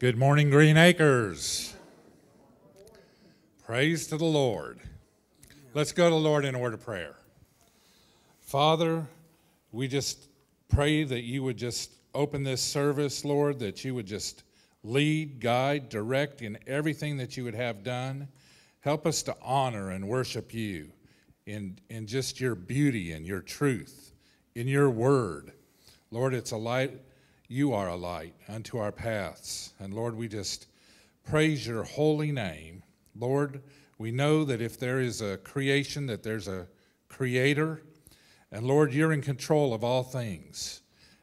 Good morning, Green Acres. Praise to the Lord. Let's go to the Lord in a word of prayer. Father, we just pray that you would just open this service, Lord, that you would just lead, guide, direct in everything that you would have done. Help us to honor and worship you in, in just your beauty and your truth, in your word. Lord, it's a light. You are a light unto our paths. And Lord, we just praise your holy name. Lord, we know that if there is a creation, that there's a creator. And Lord, you're in control of all things.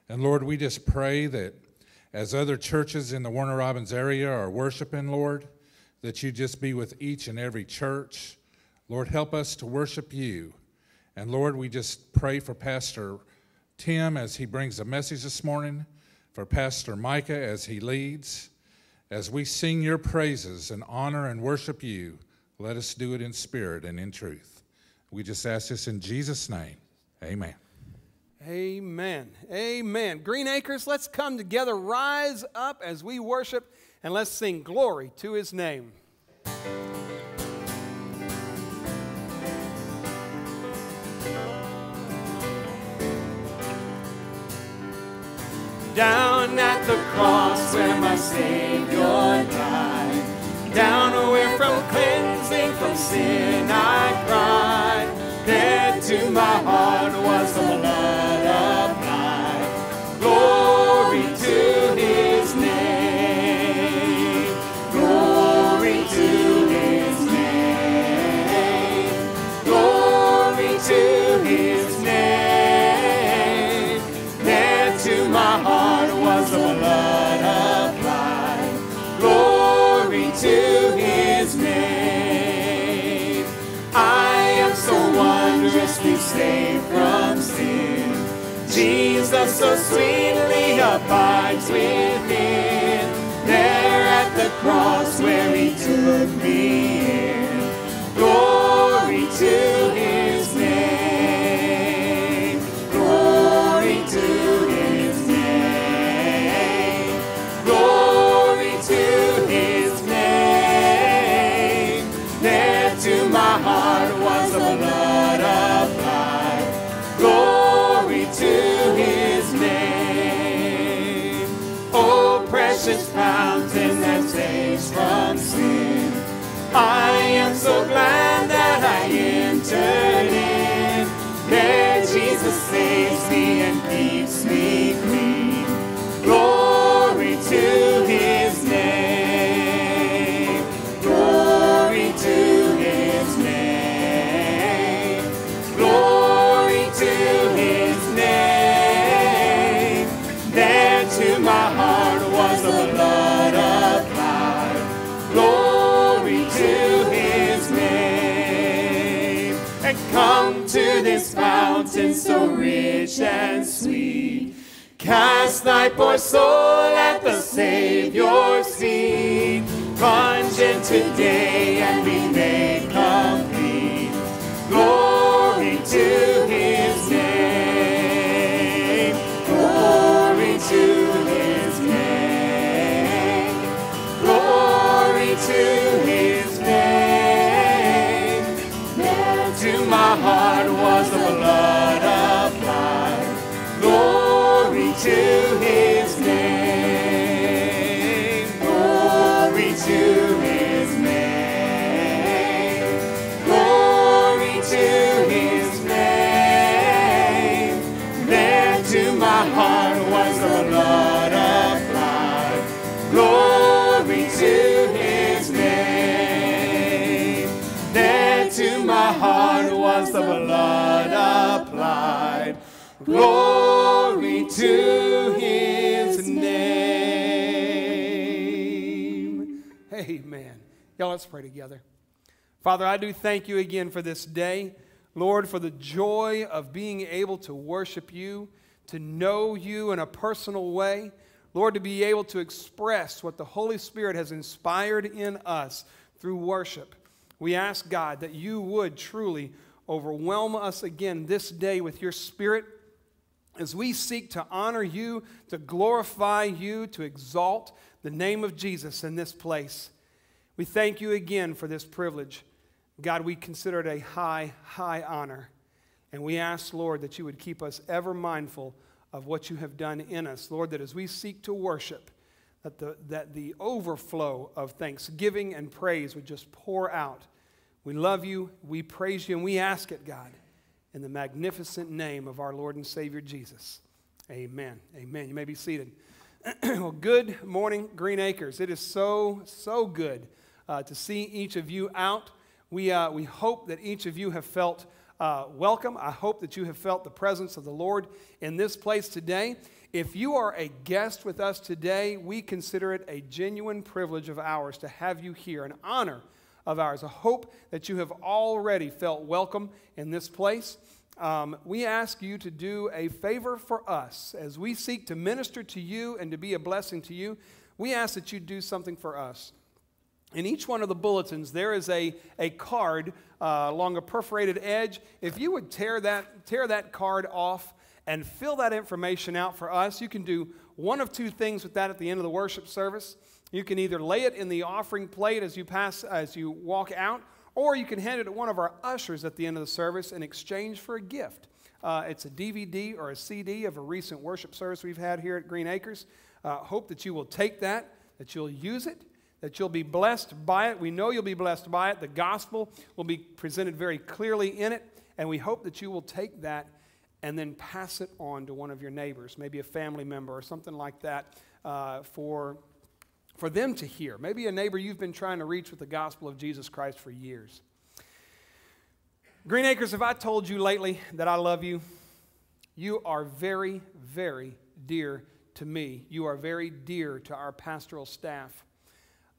And Lord, we just pray that as other churches in the Warner Robins area are worshiping, Lord, that you just be with each and every church. Lord, help us to worship you. And Lord, we just pray for Pastor Tim as he brings the message this morning, for Pastor Micah as he leads. As we sing your praises and honor and worship you, let us do it in spirit and in truth. We just ask this in Jesus' name. Amen. Amen. Amen. Green Acres, let's come together, rise up as we worship, and let's sing glory to his name. Down at the cross where my Savior died, down where from cleansing from sin I cried, there to my heart was the blood wondrously saved from sin. Jesus so sweetly abides within. There at the cross where he took me in. Glory to his I am so glad that I entered in. There Jesus saves Cast thy poor soul at the Savior's feet. Plunge in today and be made complete. Glory to his name. Glory to his name. Glory to his to his Let's pray together. Father, I do thank you again for this day. Lord, for the joy of being able to worship you, to know you in a personal way. Lord, to be able to express what the Holy Spirit has inspired in us through worship. We ask, God, that you would truly overwhelm us again this day with your Spirit as we seek to honor you, to glorify you, to exalt the name of Jesus in this place. We thank you again for this privilege. God, we consider it a high, high honor. And we ask, Lord, that you would keep us ever mindful of what you have done in us. Lord, that as we seek to worship, that the, that the overflow of thanksgiving and praise would just pour out. We love you, we praise you, and we ask it, God, in the magnificent name of our Lord and Savior Jesus. Amen. Amen. You may be seated. well, good morning, Green Acres. It is so, so good uh, to see each of you out. We, uh, we hope that each of you have felt uh, welcome. I hope that you have felt the presence of the Lord in this place today. If you are a guest with us today, we consider it a genuine privilege of ours to have you here, an honor of ours. I hope that you have already felt welcome in this place. Um, we ask you to do a favor for us as we seek to minister to you and to be a blessing to you. We ask that you do something for us. In each one of the bulletins, there is a, a card uh, along a perforated edge. If you would tear that, tear that card off and fill that information out for us, you can do one of two things with that at the end of the worship service. You can either lay it in the offering plate as you pass, as you walk out, or you can hand it to one of our ushers at the end of the service in exchange for a gift. Uh, it's a DVD or a CD of a recent worship service we've had here at Green Acres. Uh, hope that you will take that, that you'll use it, that you'll be blessed by it. We know you'll be blessed by it. The gospel will be presented very clearly in it, and we hope that you will take that and then pass it on to one of your neighbors, maybe a family member or something like that, uh, for, for them to hear. Maybe a neighbor you've been trying to reach with the gospel of Jesus Christ for years. Green Acres, have I told you lately that I love you? You are very, very dear to me. You are very dear to our pastoral staff.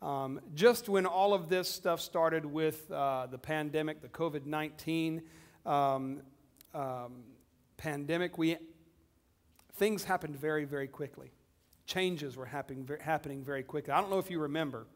Um, just when all of this stuff started with uh, the pandemic, the COVID 19 um, um, pandemic, we, things happened very, very quickly. Changes were happening, happening very quickly. I don't know if you remember,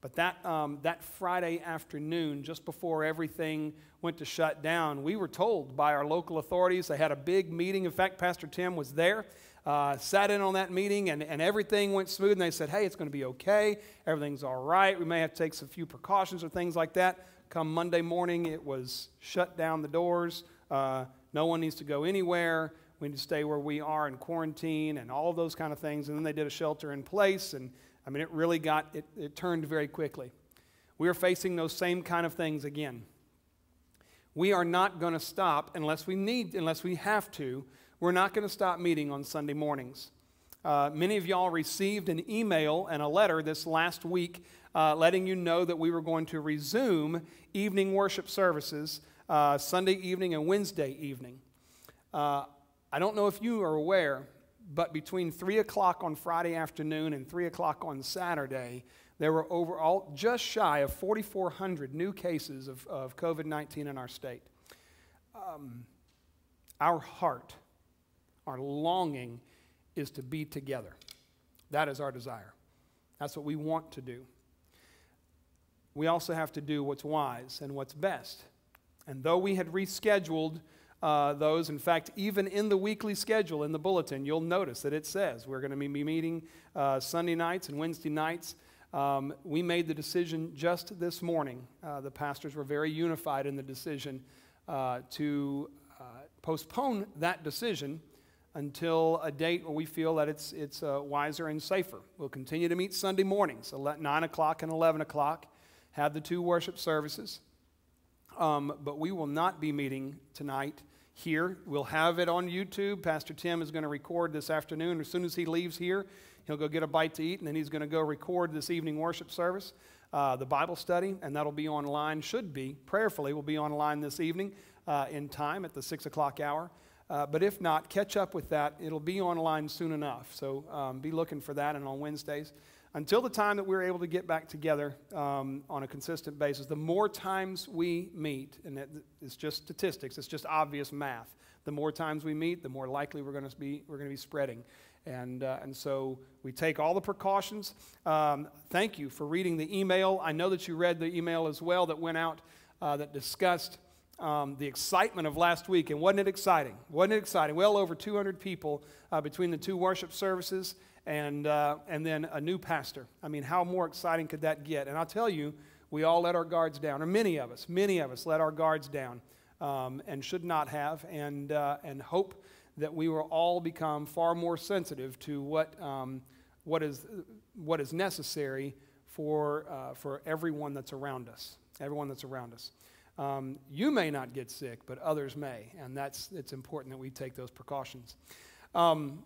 but that, um, that Friday afternoon, just before everything went to shut down, we were told by our local authorities. They had a big meeting. In fact, Pastor Tim was there uh, sat in on that meeting and, and everything went smooth. And they said, hey, it's going to be okay. Everything's all right. We may have to take some few precautions or things like that. Come Monday morning, it was shut down the doors. Uh, no one needs to go anywhere. We need to stay where we are in quarantine and all those kind of things. And then they did a shelter in place. And I mean, it really got, it, it turned very quickly. We are facing those same kind of things again. We are not going to stop unless we need, unless we have to, we're not going to stop meeting on Sunday mornings. Uh, many of y'all received an email and a letter this last week uh, letting you know that we were going to resume evening worship services uh, Sunday evening and Wednesday evening. Uh, I don't know if you are aware, but between 3 o'clock on Friday afternoon and 3 o'clock on Saturday, there were overall just shy of 4,400 new cases of, of COVID 19 in our state. Um, our heart our longing is to be together. That is our desire. That's what we want to do. We also have to do what's wise and what's best. And though we had rescheduled uh, those, in fact, even in the weekly schedule in the bulletin, you'll notice that it says we're going to be meeting uh, Sunday nights and Wednesday nights. Um, we made the decision just this morning. Uh, the pastors were very unified in the decision uh, to uh, postpone that decision until a date where we feel that it's, it's uh, wiser and safer. We'll continue to meet Sunday mornings, 9 o'clock and 11 o'clock, have the two worship services. Um, but we will not be meeting tonight here. We'll have it on YouTube. Pastor Tim is going to record this afternoon. As soon as he leaves here, he'll go get a bite to eat, and then he's going to go record this evening worship service, uh, the Bible study, and that'll be online, should be, prayerfully, will be online this evening uh, in time at the 6 o'clock hour. Uh, but if not, catch up with that. It'll be online soon enough. So um, be looking for that and on Wednesdays. Until the time that we're able to get back together um, on a consistent basis, the more times we meet, and it's just statistics, it's just obvious math. The more times we meet, the more likely we're going to be, we're going to be spreading. And, uh, and so we take all the precautions. Um, thank you for reading the email. I know that you read the email as well that went out uh, that discussed um, the excitement of last week. And wasn't it exciting? Wasn't it exciting? Well over 200 people uh, between the two worship services and, uh, and then a new pastor. I mean, how more exciting could that get? And I'll tell you, we all let our guards down, or many of us, many of us let our guards down um, and should not have, and, uh, and hope that we will all become far more sensitive to what, um, what, is, what is necessary for, uh, for everyone that's around us. Everyone that's around us. Um, you may not get sick, but others may, and that's it's important that we take those precautions. Um,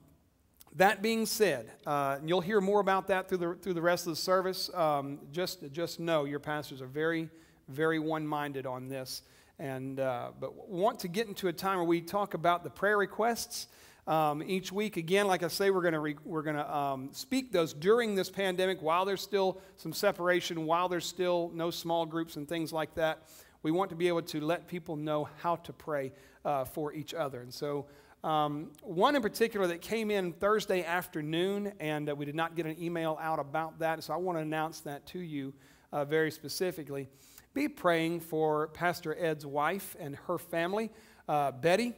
that being said, uh, you'll hear more about that through the, through the rest of the service. Um, just, just know your pastors are very, very one minded on this. And, uh, but want to get into a time where we talk about the prayer requests. Um, each week, again, like I say, we're going re- we're going to um, speak those during this pandemic while there's still some separation, while there's still no small groups and things like that. We want to be able to let people know how to pray uh, for each other. And so um, one in particular that came in Thursday afternoon, and uh, we did not get an email out about that, so I want to announce that to you uh, very specifically. Be praying for Pastor Ed's wife and her family, uh, Betty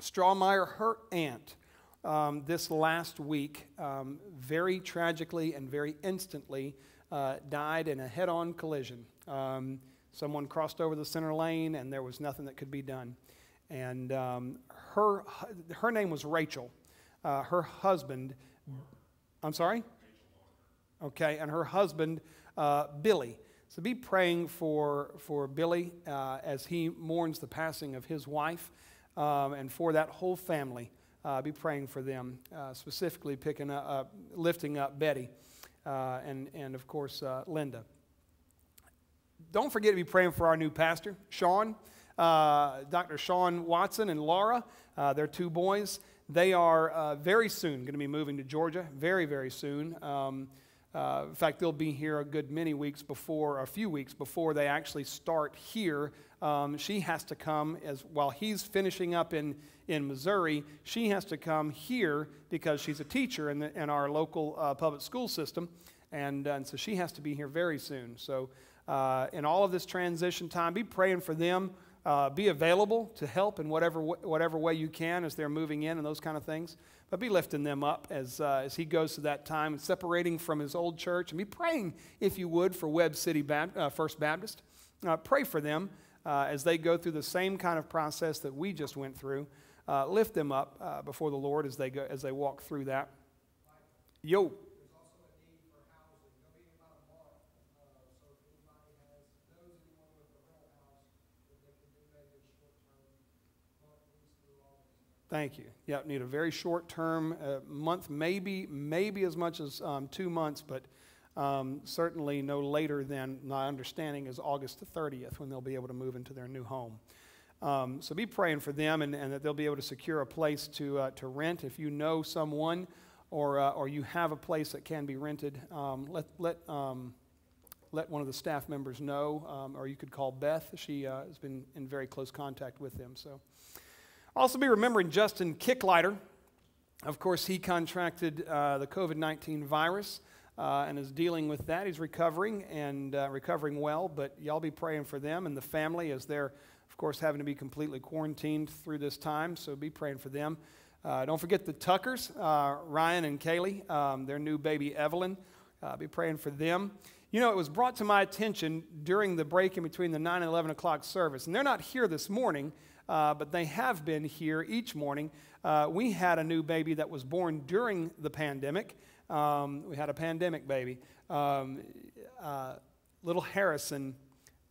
Strawmeyer, her aunt. Um, this last week, um, very tragically and very instantly, uh, died in a head on collision. Um, someone crossed over the center lane, and there was nothing that could be done. And um, her, her name was Rachel. Uh, her husband, I'm sorry? Okay, and her husband, uh, Billy. So be praying for, for Billy uh, as he mourns the passing of his wife um, and for that whole family. Uh, be praying for them, uh, specifically picking up, lifting up Betty uh, and, and, of course, Linda. Don't forget to be praying for our new pastor, Sean. Uh, Dr. Sean Watson and Laura, uh, their two boys. They are uh, very soon going to be moving to Georgia, very, very soon. Um, uh, in fact, they'll be here a good many weeks before, a few weeks before they actually start here. Um, she has to come as while he's finishing up in, in Missouri. She has to come here because she's a teacher in, the, in our local uh, public school system, and, and so she has to be here very soon. So, uh, in all of this transition time, be praying for them. Uh, be available to help in whatever, whatever way you can as they're moving in and those kind of things. But be lifting them up as, uh, as he goes through that time and separating from his old church. And be praying, if you would, for Webb City uh, First Baptist. Uh, pray for them uh, as they go through the same kind of process that we just went through. Uh, lift them up before the Lord as they, go, as they walk through that. Yo. Thank you. Yeah, need a very short term, uh, month, maybe, maybe as much as um, two months, but um, certainly no later than my understanding is August the 30th when they'll be able to move into their new home. Um, so be praying for them and, and, that they'll be able to secure a place to, uh, to rent. If you know someone or, uh, or you have a place that can be rented, um, let, let, um, let one of the staff members know, um, or you could call Beth. She uh, has been in very close contact with them. So. Also, be remembering Justin Kicklighter. Of course, he contracted uh, the COVID 19 virus uh, and is dealing with that. He's recovering and uh, recovering well, but y'all be praying for them and the family as they're, of course, having to be completely quarantined through this time. So be praying for them. Uh, don't forget the Tuckers, uh, Ryan and Kaylee, um, their new baby Evelyn. Uh, be praying for them. You know, it was brought to my attention during the break in between the 9 and 11 o'clock service, and they're not here this morning uh, but they have been here each morning. Uh, we had a new baby that was born during the pandemic. Um, we had a pandemic baby. Um, uh, little Harrison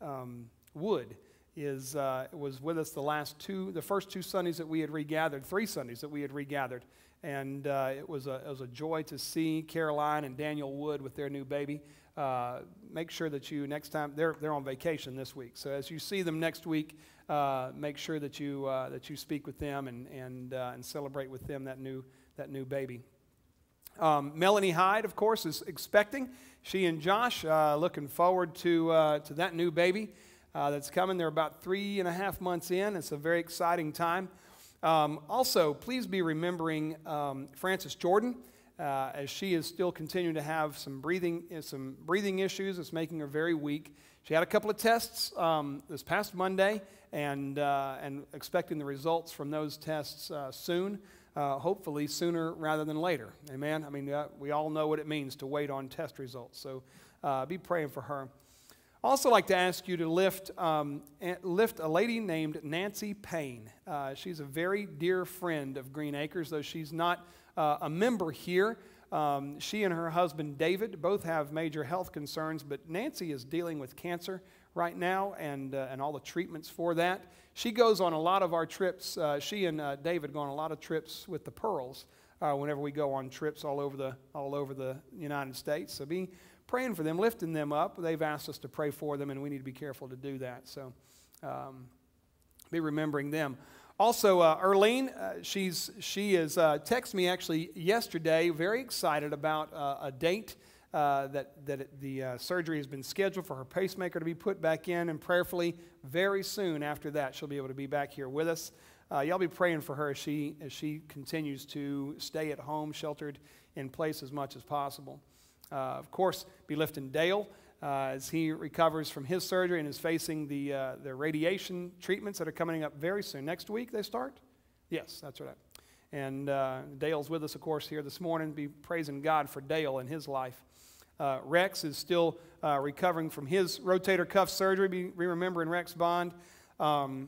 um, Wood is, uh, was with us the last two, the first two Sundays that we had regathered, three Sundays that we had regathered. And uh, it, was a, it was a joy to see Caroline and Daniel Wood with their new baby. Uh, make sure that you next time they're, they're on vacation this week so as you see them next week uh, make sure that you, uh, that you speak with them and, and, uh, and celebrate with them that new, that new baby. Um, Melanie Hyde, of course, is expecting. She and Josh uh, looking forward to, to that new baby that's coming. They're about three and a half months in. It's a very exciting time. Um, also, please be remembering um, Francis Jordan. uh, as she is still continuing to have some breathing, some breathing issues. It's making her very weak. She had a couple of tests um, this past Monday and, uh, and expecting the results from those tests uh, soon. Uh, hopefully sooner rather than later. Amen. I mean, uh, we all know what it means to wait on test results. So be praying for her. Also, like to ask you to lift, um, lift a lady named Nancy Payne. Uh, she's a very dear friend of Green Acres, though she's not uh, a member here. Um, she and her husband David both have major health concerns, but Nancy is dealing with cancer right now and, uh, and all the treatments for that. She goes on a lot of our trips. Uh, she and uh, David go on a lot of trips with the Pearls uh, whenever we go on trips all over the, all over the United States. So be praying for them, lifting them up. They've asked us to pray for them, and we need to be careful to do that. So um, be remembering them. Also, uh, Erlene, uh, she's, she has uh, texted me actually yesterday, very excited about a date uh, that, that it, the uh, surgery has been scheduled for her pacemaker to be put back in, and prayerfully, very soon after that, she'll be able to be back here with us. y'all be praying for her as she, as she continues to stay at home, sheltered in place as much as possible. of course, be lifting Dale uh, as he recovers from his surgery and is facing the, uh, the radiation treatments that are coming up very soon. Next week they start? Yes, that's right. And uh, Dale's with us, of course, here this morning. Be praising God for Dale and his life. Uh, Rex is still uh, recovering from his rotator cuff surgery. Be, be remembering Rex Bond. Um,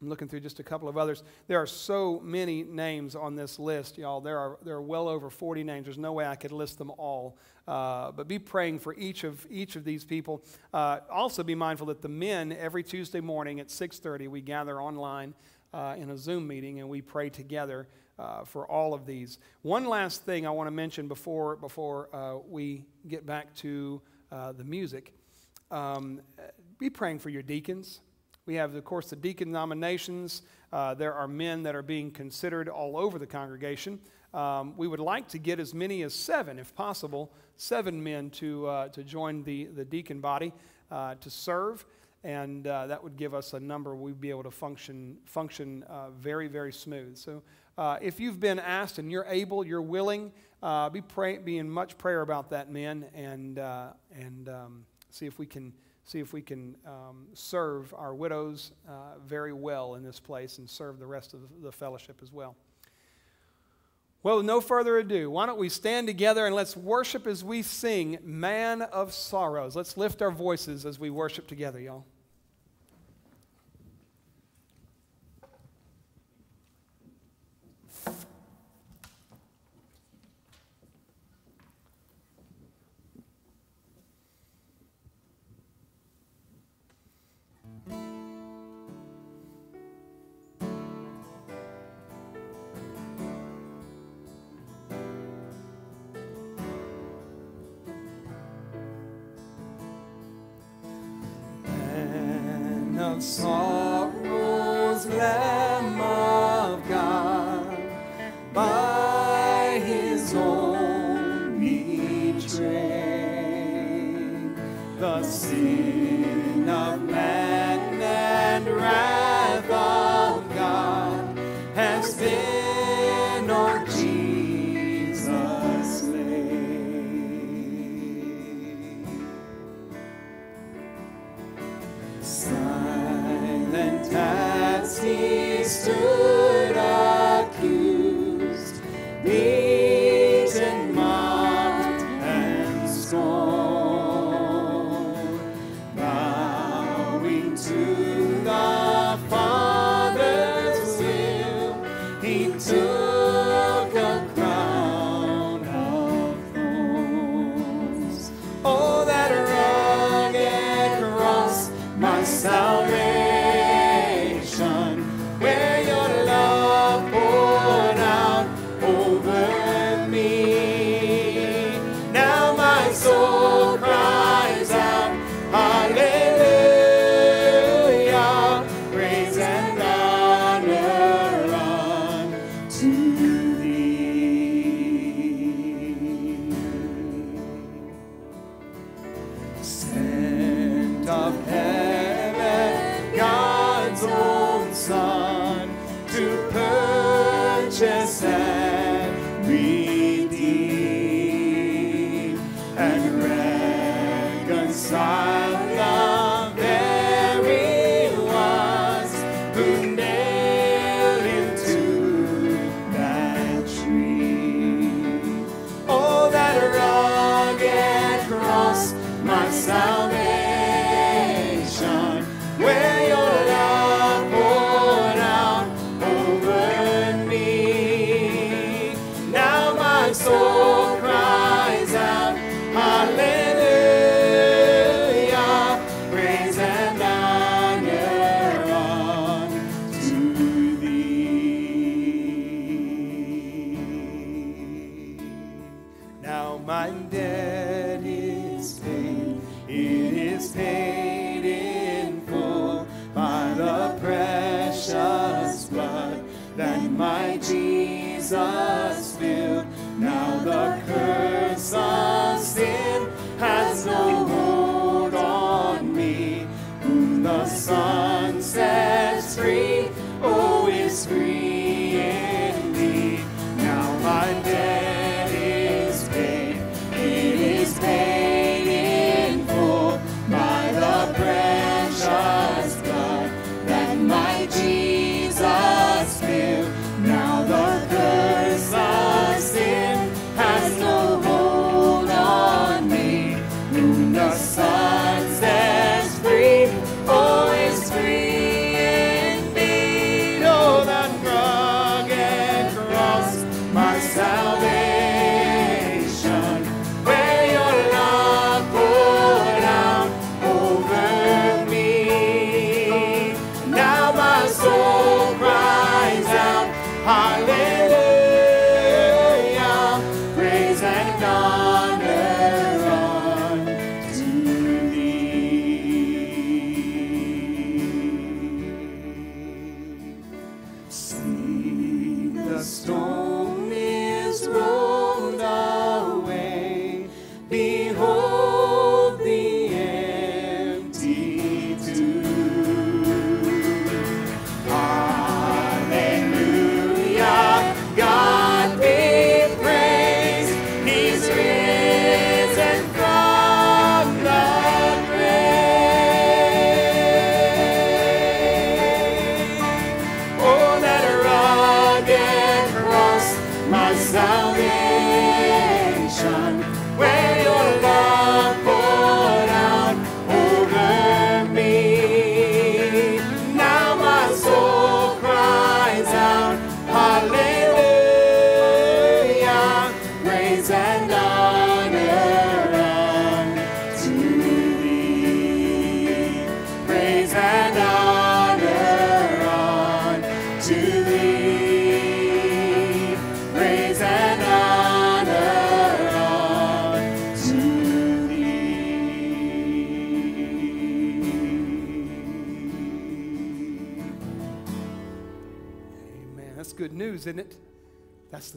I'm looking through just a couple of others. There are so many names on this list, y'all. There are, there are well over 40 names. There's no way I could list them all. Uh, but be praying for each of, each of these people. Uh, also be mindful that the men, every Tuesday morning at 6.30, we gather online uh, in a Zoom meeting and we pray together uh, for all of these. One last thing I want to mention before, before uh, we get back to uh, the music. Um, be praying for your deacons. We have, of course, the deacon nominations. Uh, there are men that are being considered all over the congregation. Um, we would like to get as many as seven, if possible, seven men to, uh, to join the, the deacon body uh, to serve. And uh, that would give us a number we'd be able to function, function uh, very, very smooth. So uh, if you've been asked and you're able, you're willing, be, pray, be in much prayer about that, men, and, and um, see if we can see if we can um, serve our widows uh, very well in this place and serve the rest of the fellowship as well. Well, no further ado, why don't we stand together and let's worship as we sing Man of Sorrows. Let's lift our voices as we worship together, y'all.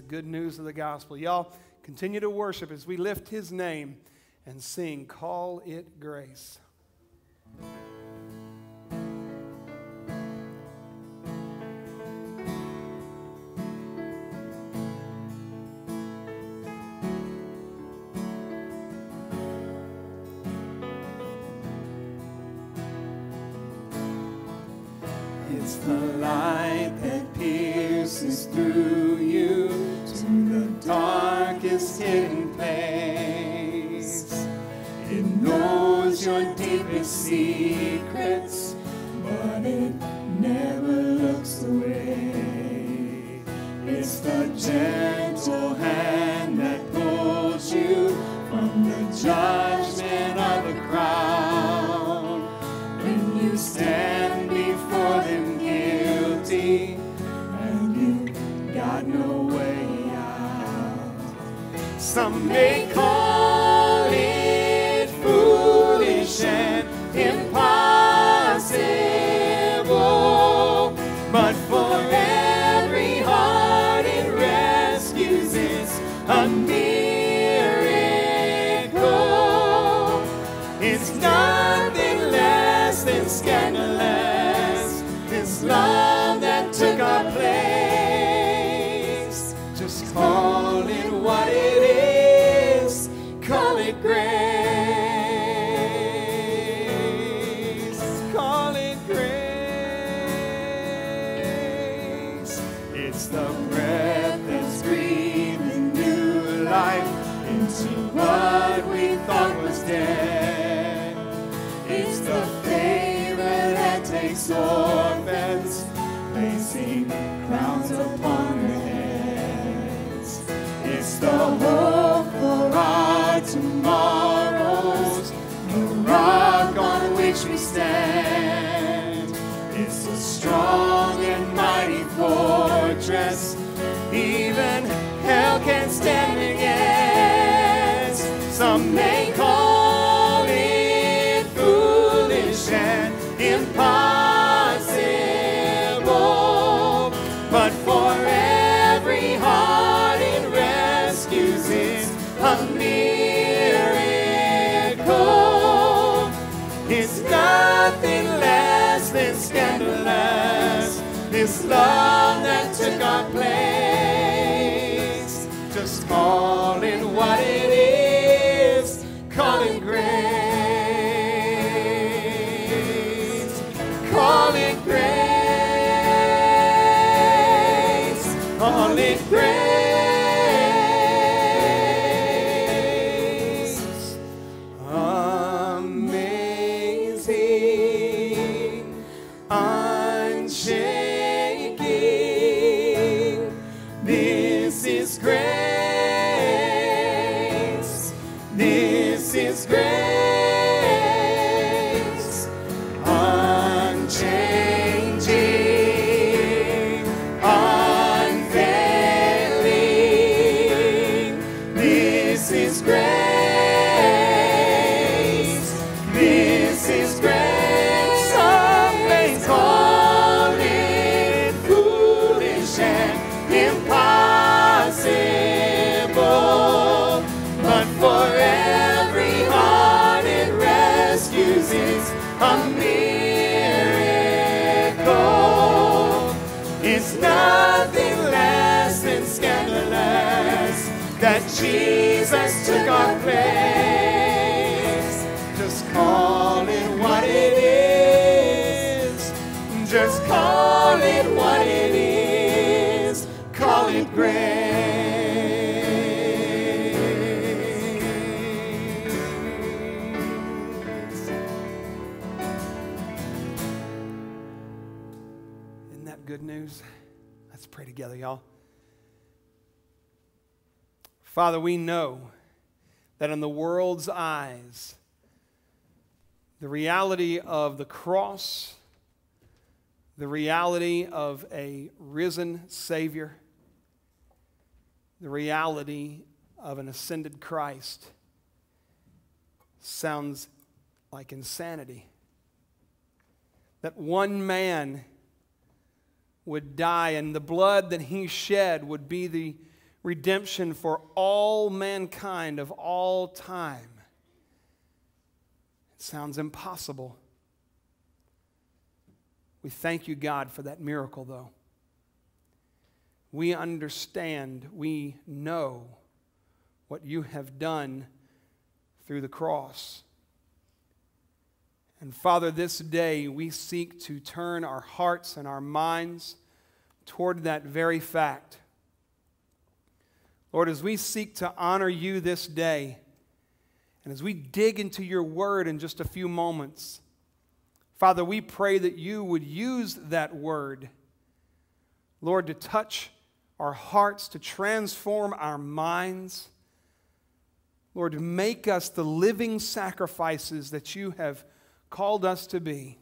good news of the gospel. Y'all continue to worship as we lift his name and sing, Call It Grace. It's the light that pierces through. deep is sea. Love that took our place. Just call it what it is. Father, we know that in the world's eyes, the reality of the cross, the reality of a risen Savior, the reality of an ascended Christ sounds like insanity. That one man would die and the blood that he shed would be the redemption for all mankind of all time. It sounds impossible. We thank you, God, for that miracle, though. We understand, we know what you have done through the cross. And Father, this day we seek to turn our hearts and our minds toward that very fact. Lord, as we seek to honor you this day, and as we dig into your word in just a few moments, Father, we pray that you would use that word, Lord, to touch our hearts, to transform our minds. Lord, make us the living sacrifices that you have called us to be.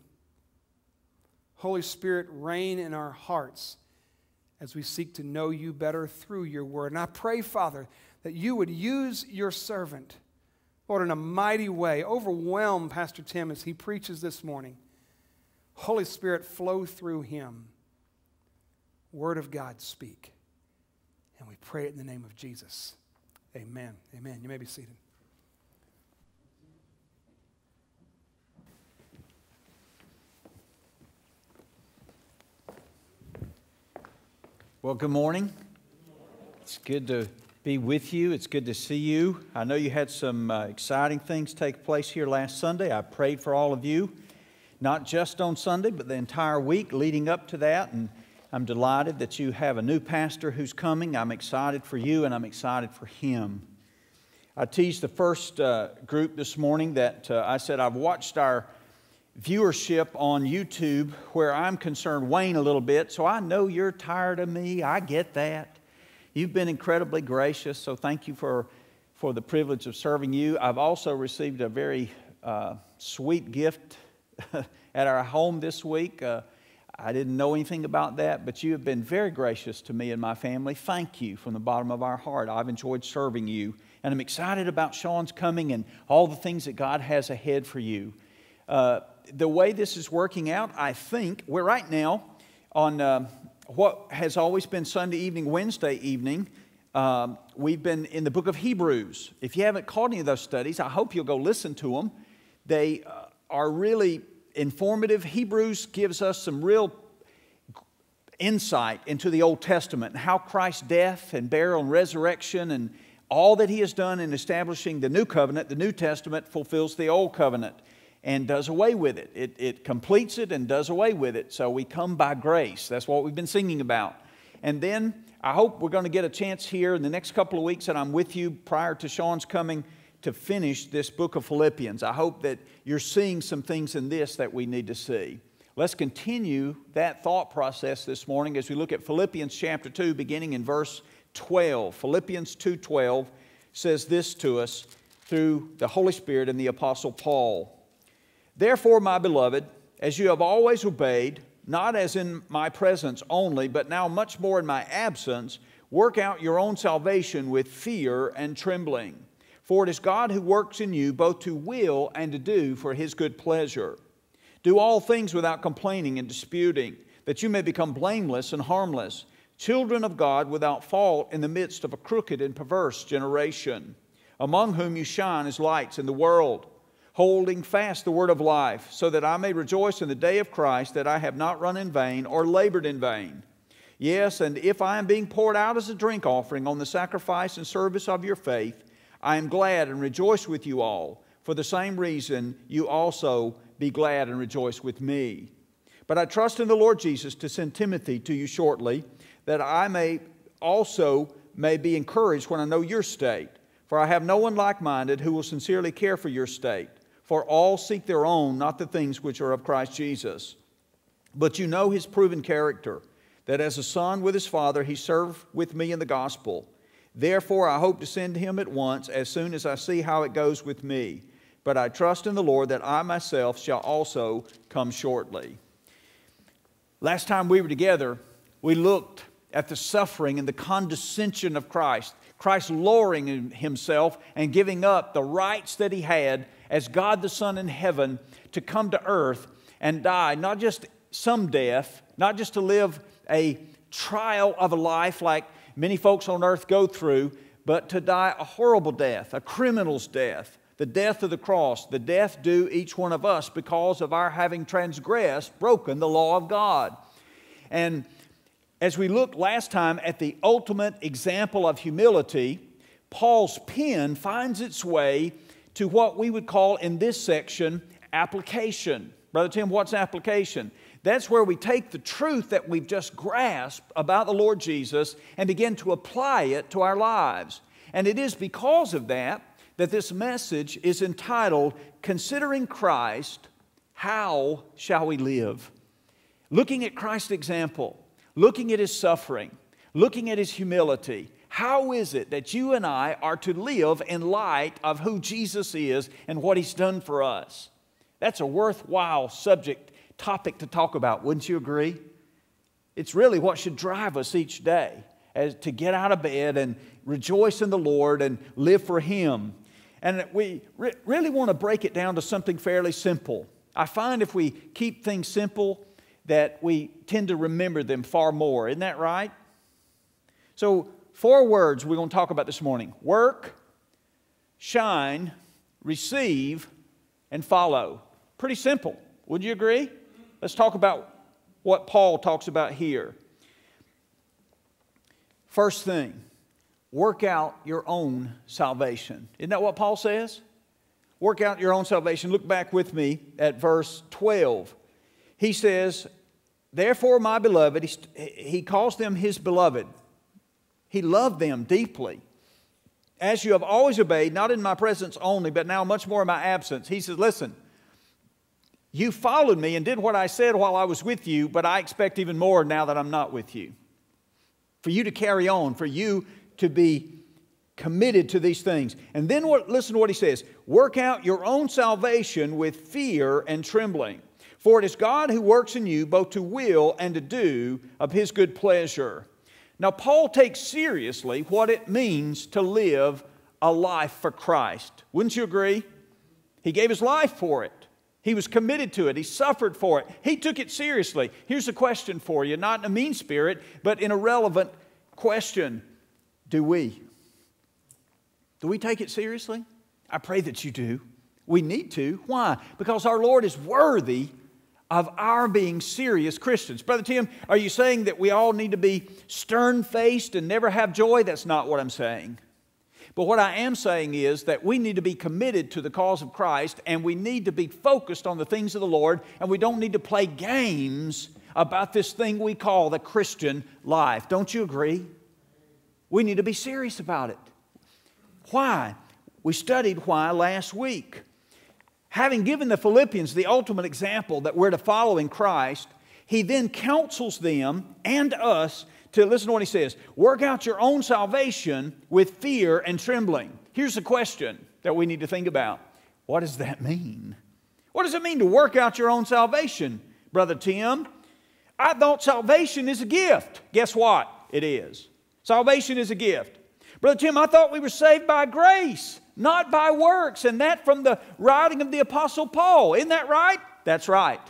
Holy Spirit, reign in our hearts as we seek to know you better through your word. And I pray, Father, that you would use your servant, Lord, in a mighty way. Overwhelm Pastor Tim as he preaches this morning. Holy Spirit, flow through him. Word of God, speak. And we pray it in the name of Jesus. Amen. Amen. You may be seated. Well, good morning. It's good to be with you. It's good to see you. I know you had some uh, exciting things take place here last Sunday. I prayed for all of you, not just on Sunday, but the entire week leading up to that. And I'm delighted that you have a new pastor who's coming. I'm excited for you and I'm excited for him. I teased the first uh, group this morning that uh, I said I've watched our viewership on YouTube where I'm concerned wane a little bit, so I know you're tired of me. I get that. You've been incredibly gracious, so thank you for, for the privilege of serving you. I've also received a very uh, sweet gift at our home this week. Uh, I didn't know anything about that, but you have been very gracious to me and my family. Thank you from the bottom of our heart. I've enjoyed serving you, and I'm excited about Sean's coming and all the things that God has ahead for you. Uh, the way this is working out, I think, we're right now on uh, what has always been Sunday evening, Wednesday evening. Um, we've been in the book of Hebrews. If you haven't caught any of those studies, I hope you'll go listen to them. They uh, are really informative. Hebrews gives us some real insight into the Old Testament and how Christ's death and burial and resurrection and all that he has done in establishing the new covenant, the New Testament, fulfills the Old Covenant and does away with it. it. It completes it and does away with it. So we come by grace. That's what we've been singing about. And then I hope we're going to get a chance here in the next couple of weeks that I'm with you prior to Sean's coming to finish this book of Philippians. I hope that you're seeing some things in this that we need to see. Let's continue that thought process this morning as we look at Philippians chapter 2 beginning in verse 12. Philippians 2:12 says this to us through the Holy Spirit and the apostle Paul. Therefore, my beloved, as you have always obeyed, not as in my presence only, but now much more in my absence, work out your own salvation with fear and trembling. For it is God who works in you both to will and to do for his good pleasure. Do all things without complaining and disputing, that you may become blameless and harmless, children of God without fault in the midst of a crooked and perverse generation, among whom you shine as lights in the world holding fast the word of life, so that I may rejoice in the day of Christ that I have not run in vain or labored in vain. Yes, and if I am being poured out as a drink offering on the sacrifice and service of your faith, I am glad and rejoice with you all. For the same reason, you also be glad and rejoice with me. But I trust in the Lord Jesus to send Timothy to you shortly, that I may also may be encouraged when I know your state. For I have no one like minded who will sincerely care for your state. For all seek their own, not the things which are of Christ Jesus. But you know his proven character, that as a son with his father, he served with me in the gospel. Therefore, I hope to send him at once as soon as I see how it goes with me. But I trust in the Lord that I myself shall also come shortly. Last time we were together, we looked at the suffering and the condescension of Christ. Christ lowering himself and giving up the rights that he had as God the Son in heaven to come to earth and die, not just some death, not just to live a trial of a life like many folks on earth go through, but to die a horrible death, a criminal's death, the death of the cross, the death due each one of us because of our having transgressed, broken the law of God. And as we looked last time at the ultimate example of humility, Paul's pen finds its way to what we would call in this section application. Brother Tim, what's application? That's where we take the truth that we've just grasped about the Lord Jesus and begin to apply it to our lives. And it is because of that that this message is entitled Considering Christ, How Shall We Live? Looking at Christ's example, looking at his suffering, looking at his humility, how is it that you and I are to live in light of who Jesus is and what he's done for us? That's a worthwhile subject, topic to talk about, wouldn't you agree? It's really what should drive us each day as to get out of bed and rejoice in the Lord and live for him. And we re- really want to break it down to something fairly simple. I find if we keep things simple, that we tend to remember them far more. Isn't that right? So four words we're going to talk about this morning work, shine, receive, and follow. Pretty simple. Would you agree? Let's talk about what Paul talks about here. First thing, work out your own salvation. Isn't that what Paul says? Work out your own salvation. Look back with me at verse 12. He says, Therefore, my beloved, he, he calls them his beloved. He loved them deeply. As you have always obeyed, not in my presence only, but now much more in my absence. He says, Listen, you followed me and did what I said while I was with you, but I expect even more now that I'm not with you. For you to carry on, for you to be committed to these things. And then what, listen to what he says work out your own salvation with fear and trembling. For it is God who works in you both to will and to do of his good pleasure. Now, Paul takes seriously what it means to live a life for Christ. Wouldn't you agree? He gave his life for it. He was committed to it. He suffered for it. He took it seriously. Here's a question for you, not in a mean spirit, but in a relevant question. Do we? Do we take it seriously? I pray that you do. We need to. Why? Because our Lord is worthy of our being serious Christians. Brother Tim, are you saying that we all need to be stern faced and never have joy? That's not what I'm saying. But what I am saying is that we need to be committed to the cause of Christ and we need to be focused on the things of the Lord and we don't need to play games about this thing we call the Christian life. Don't you agree? We need to be serious about it. Why? We studied why last week. Having given the Philippians the ultimate example that we're to follow in Christ, he then counsels them and us to listen to what he says work out your own salvation with fear and trembling. Here's the question that we need to think about What does that mean? What does it mean to work out your own salvation, Brother Tim? I thought salvation is a gift. Guess what? It is. Salvation is a gift. Brother Tim, I thought we were saved by grace, not by works, and that from the writing of the Apostle Paul. Isn't that right? That's right.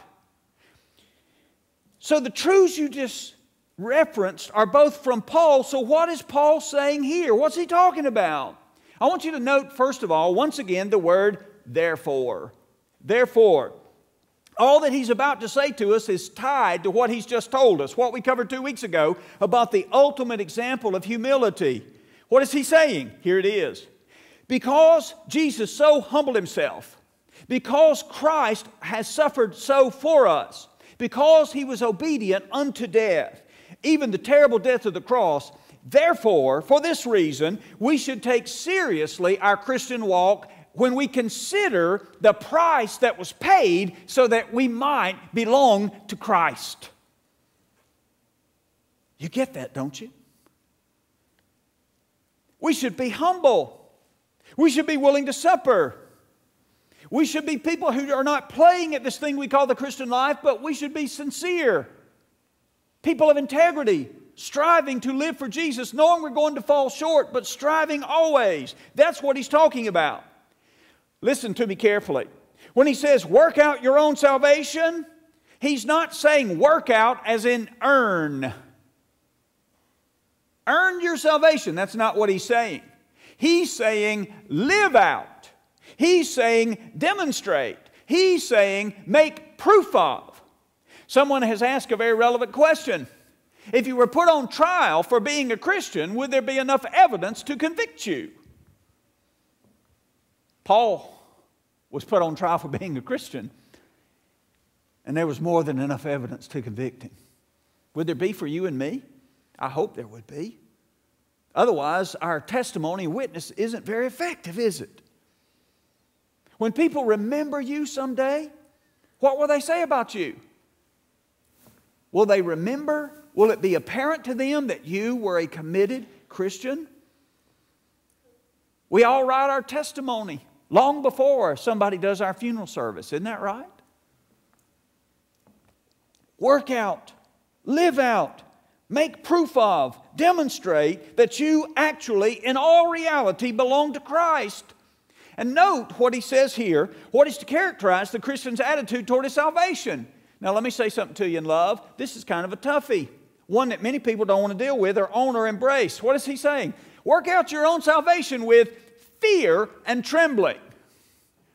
So the truths you just referenced are both from Paul. So, what is Paul saying here? What's he talking about? I want you to note, first of all, once again, the word therefore. Therefore. All that he's about to say to us is tied to what he's just told us, what we covered two weeks ago about the ultimate example of humility. What is he saying? Here it is. Because Jesus so humbled himself, because Christ has suffered so for us, because he was obedient unto death, even the terrible death of the cross. Therefore, for this reason, we should take seriously our Christian walk when we consider the price that was paid so that we might belong to Christ. You get that, don't you? We should be humble. We should be willing to suffer. We should be people who are not playing at this thing we call the Christian life, but we should be sincere people of integrity, striving to live for Jesus, knowing we're going to fall short, but striving always. That's what he's talking about. Listen to me carefully. When he says work out your own salvation, he's not saying work out as in earn. Earn your salvation. That's not what he's saying. He's saying live out. He's saying demonstrate. He's saying make proof of. Someone has asked a very relevant question. If you were put on trial for being a Christian, would there be enough evidence to convict you? Paul was put on trial for being a Christian, and there was more than enough evidence to convict him. Would there be for you and me? I hope there would be. Otherwise, our testimony and witness isn't very effective, is it? When people remember you someday, what will they say about you? Will they remember? Will it be apparent to them that you were a committed Christian? We all write our testimony long before somebody does our funeral service. Isn't that right? Work out, live out, make proof of, demonstrate that you actually, in all reality, belong to Christ. And note what he says here what is to characterize the Christian's attitude toward his salvation. Now, let me say something to you in love. This is kind of a toughie, one that many people don't want to deal with or own or embrace. What is he saying? Work out your own salvation with fear and trembling.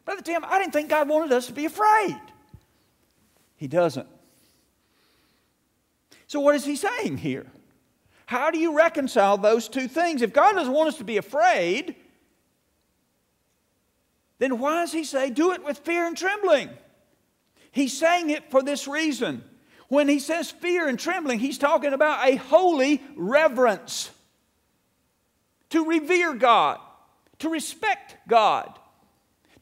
Brother Tim, I didn't think God wanted us to be afraid. He doesn't. So, what is he saying here? How do you reconcile those two things? If God doesn't want us to be afraid, then why does He say, do it with fear and trembling? He's saying it for this reason. When He says fear and trembling, He's talking about a holy reverence to revere God, to respect God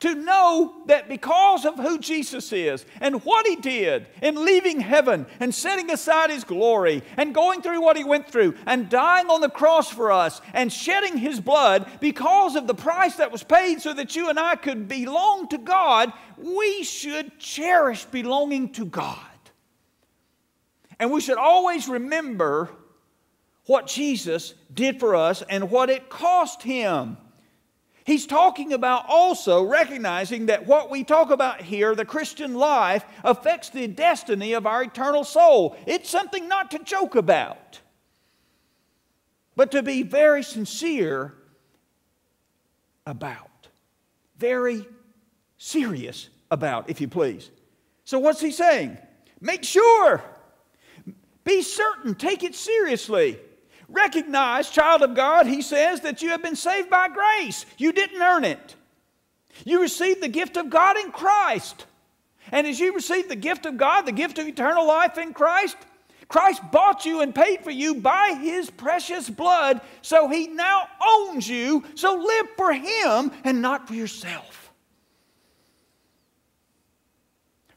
to know that because of who Jesus is and what he did in leaving heaven and setting aside his glory and going through what he went through and dying on the cross for us and shedding his blood because of the price that was paid so that you and I could belong to God, we should cherish belonging to God. And we should always remember what Jesus did for us and what it cost him. He's talking about also recognizing that what we talk about here, the Christian life, affects the destiny of our eternal soul. It's something not to joke about, but to be very sincere about. Very serious about, if you please. So, what's he saying? Make sure, be certain, take it seriously. Recognize, child of God, he says, that you have been saved by grace. You didn't earn it. You received the gift of God in Christ. And as you received the gift of God, the gift of eternal life in Christ, Christ bought you and paid for you by his precious blood, so he now owns you. So live for him and not for yourself.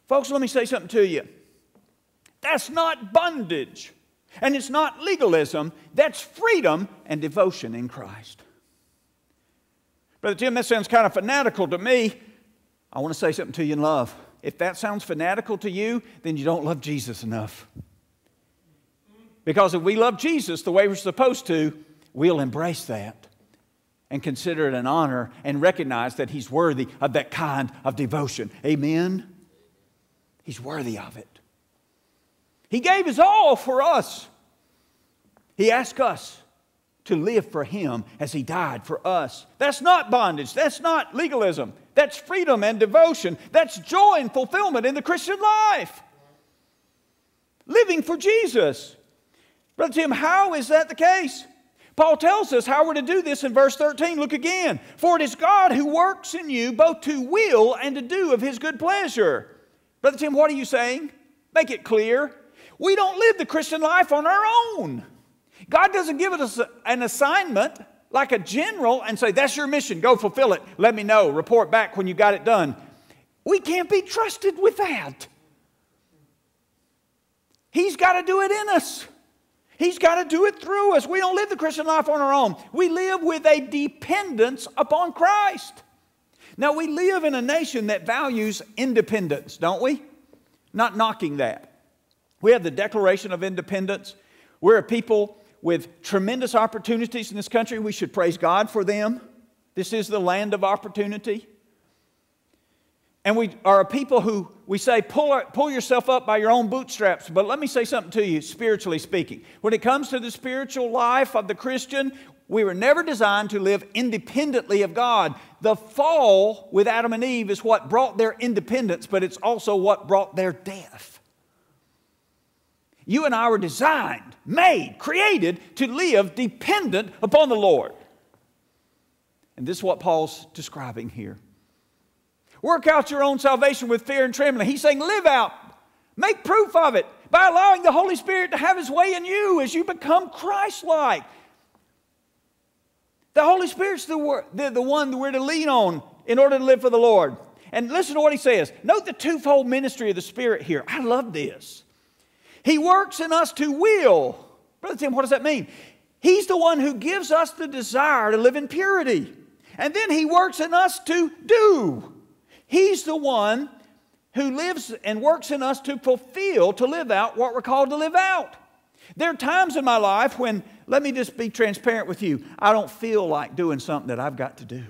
Folks, let me say something to you. That's not bondage. And it's not legalism, that's freedom and devotion in Christ. Brother Tim, that sounds kind of fanatical to me. I want to say something to you in love. If that sounds fanatical to you, then you don't love Jesus enough. Because if we love Jesus the way we're supposed to, we'll embrace that and consider it an honor and recognize that He's worthy of that kind of devotion. Amen? He's worthy of it. He gave his all for us. He asked us to live for him as he died for us. That's not bondage. That's not legalism. That's freedom and devotion. That's joy and fulfillment in the Christian life. Living for Jesus. Brother Tim, how is that the case? Paul tells us how we're to do this in verse 13. Look again. For it is God who works in you both to will and to do of his good pleasure. Brother Tim, what are you saying? Make it clear. We don't live the Christian life on our own. God doesn't give us an assignment like a general and say, That's your mission, go fulfill it. Let me know, report back when you got it done. We can't be trusted with that. He's got to do it in us. He's got to do it through us. We don't live the Christian life on our own. We live with a dependence upon Christ. Now, we live in a nation that values independence, don't we? Not knocking that. We have the Declaration of Independence. We're a people with tremendous opportunities in this country. We should praise God for them. This is the land of opportunity. And we are a people who we say, pull, pull yourself up by your own bootstraps. But let me say something to you, spiritually speaking. When it comes to the spiritual life of the Christian, we were never designed to live independently of God. The fall with Adam and Eve is what brought their independence, but it's also what brought their death. You and I were designed, made, created to live dependent upon the Lord. And this is what Paul's describing here. Work out your own salvation with fear and trembling. He's saying, live out, make proof of it by allowing the Holy Spirit to have His way in you as you become Christ like. The Holy Spirit's the, the, the one we're to lean on in order to live for the Lord. And listen to what he says. Note the twofold ministry of the Spirit here. I love this. He works in us to will. Brother Tim, what does that mean? He's the one who gives us the desire to live in purity. And then He works in us to do. He's the one who lives and works in us to fulfill, to live out what we're called to live out. There are times in my life when, let me just be transparent with you, I don't feel like doing something that I've got to do.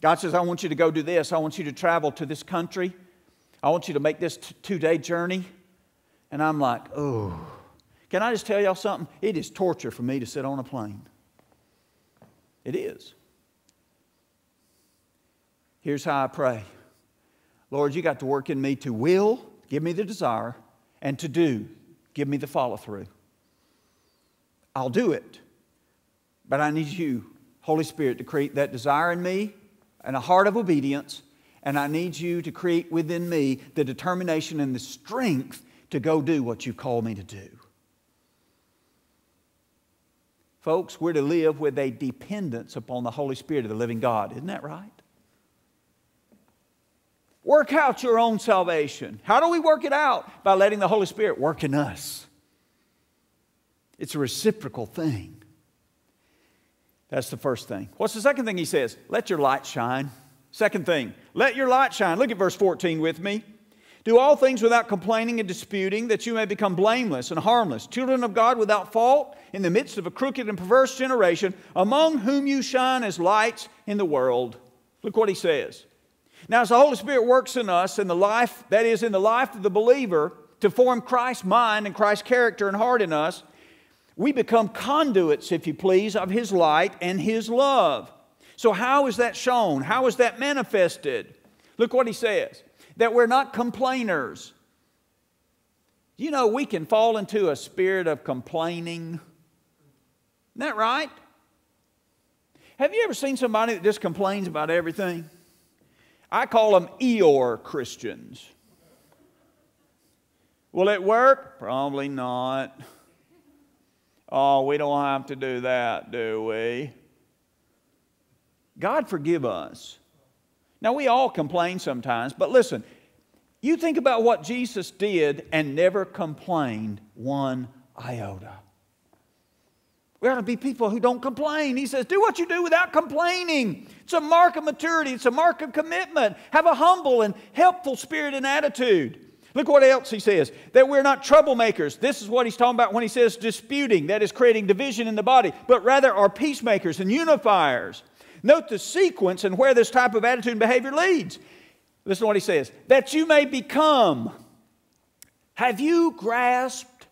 God says, I want you to go do this. I want you to travel to this country. I want you to make this t- two day journey. And I'm like, oh. Can I just tell y'all something? It is torture for me to sit on a plane. It is. Here's how I pray Lord, you got to work in me to will, give me the desire, and to do, give me the follow through. I'll do it. But I need you, Holy Spirit, to create that desire in me and a heart of obedience. And I need you to create within me the determination and the strength to go do what you call me to do. Folks, we're to live with a dependence upon the Holy Spirit of the living God. Isn't that right? Work out your own salvation. How do we work it out? By letting the Holy Spirit work in us. It's a reciprocal thing. That's the first thing. What's the second thing he says? Let your light shine. Second thing, let your light shine. Look at verse 14 with me. Do all things without complaining and disputing, that you may become blameless and harmless, children of God without fault, in the midst of a crooked and perverse generation, among whom you shine as lights in the world. Look what he says. Now, as the Holy Spirit works in us, in the life, that is, in the life of the believer, to form Christ's mind and Christ's character and heart in us, we become conduits, if you please, of His light and His love. So, how is that shown? How is that manifested? Look what He says that we're not complainers. You know, we can fall into a spirit of complaining. Isn't that right? Have you ever seen somebody that just complains about everything? I call them Eeyore Christians. Will it work? Probably not. Oh, we don't have to do that, do we? God forgive us. Now, we all complain sometimes, but listen, you think about what Jesus did and never complained one iota. We ought to be people who don't complain. He says, Do what you do without complaining. It's a mark of maturity, it's a mark of commitment. Have a humble and helpful spirit and attitude. Look what else he says that we're not troublemakers. This is what he's talking about when he says disputing, that is creating division in the body, but rather are peacemakers and unifiers. Note the sequence and where this type of attitude and behavior leads. Listen to what he says that you may become. Have you grasped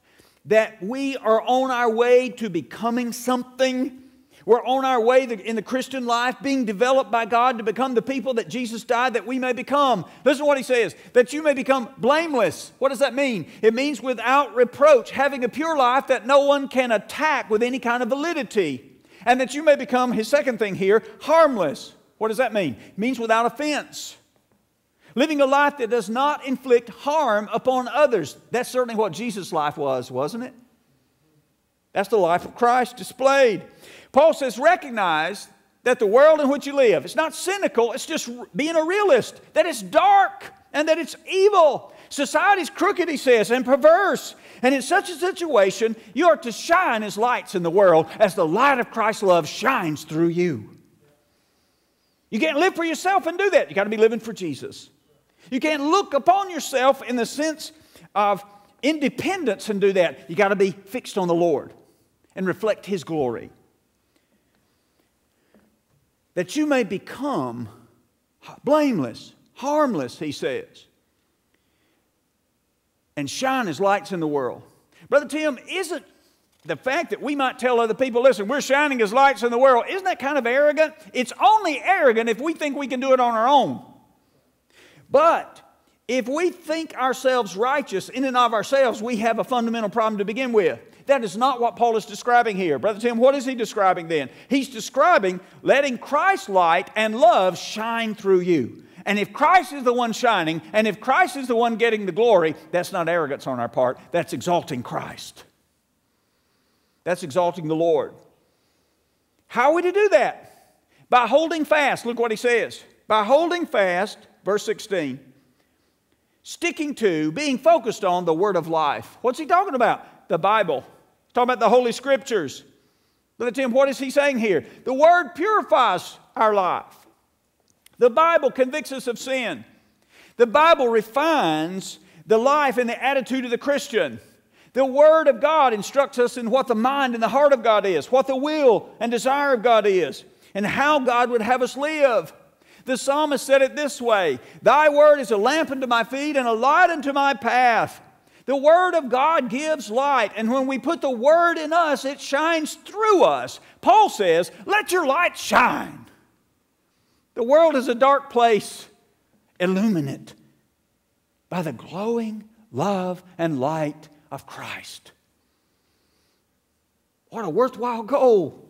that we are on our way to becoming something? We're on our way in the Christian life, being developed by God to become the people that Jesus died that we may become. Listen to what he says that you may become blameless. What does that mean? It means without reproach, having a pure life that no one can attack with any kind of validity and that you may become, his second thing here, harmless. What does that mean? It means without offense. Living a life that does not inflict harm upon others. That's certainly what Jesus' life was, wasn't it? That's the life of Christ displayed. Paul says, recognize that the world in which you live, it's not cynical, it's just being a realist, that it's dark and that it's evil. Society's crooked, he says, and perverse. And in such a situation, you are to shine as lights in the world as the light of Christ's love shines through you. You can't live for yourself and do that. You got to be living for Jesus. You can't look upon yourself in the sense of independence and do that. You got to be fixed on the Lord and reflect His glory. That you may become blameless, harmless, he says and shine as lights in the world. Brother Tim, isn't the fact that we might tell other people, listen, we're shining as lights in the world, isn't that kind of arrogant? It's only arrogant if we think we can do it on our own. But if we think ourselves righteous in and of ourselves, we have a fundamental problem to begin with. That is not what Paul is describing here. Brother Tim, what is he describing then? He's describing letting Christ's light and love shine through you. And if Christ is the one shining, and if Christ is the one getting the glory, that's not arrogance on our part. That's exalting Christ. That's exalting the Lord. How are we to do that? By holding fast. Look what he says. By holding fast, verse 16, sticking to, being focused on the word of life. What's he talking about? The Bible. He's talking about the Holy Scriptures. Brother Tim, what is he saying here? The word purifies our life. The Bible convicts us of sin. The Bible refines the life and the attitude of the Christian. The Word of God instructs us in what the mind and the heart of God is, what the will and desire of God is, and how God would have us live. The psalmist said it this way Thy word is a lamp unto my feet and a light unto my path. The Word of God gives light, and when we put the Word in us, it shines through us. Paul says, Let your light shine. The world is a dark place. Illumine it by the glowing love and light of Christ. What a worthwhile goal.